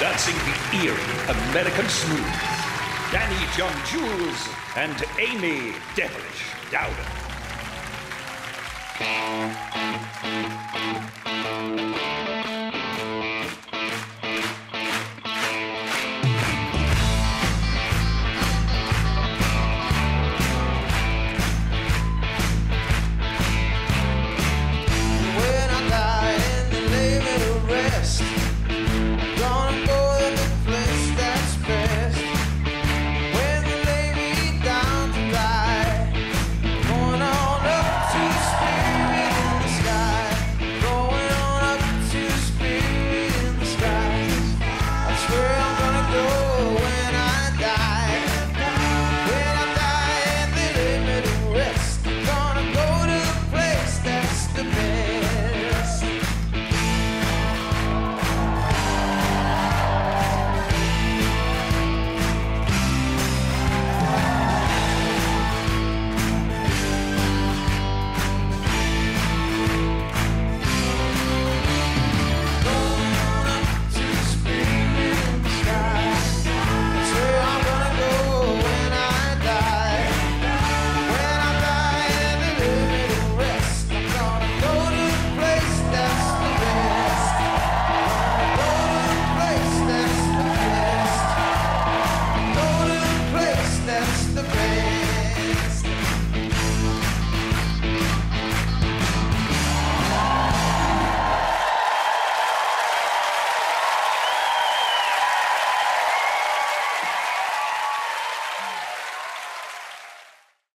dancing the eerie American smooth, Danny John Jules and Amy Devilish Dowden.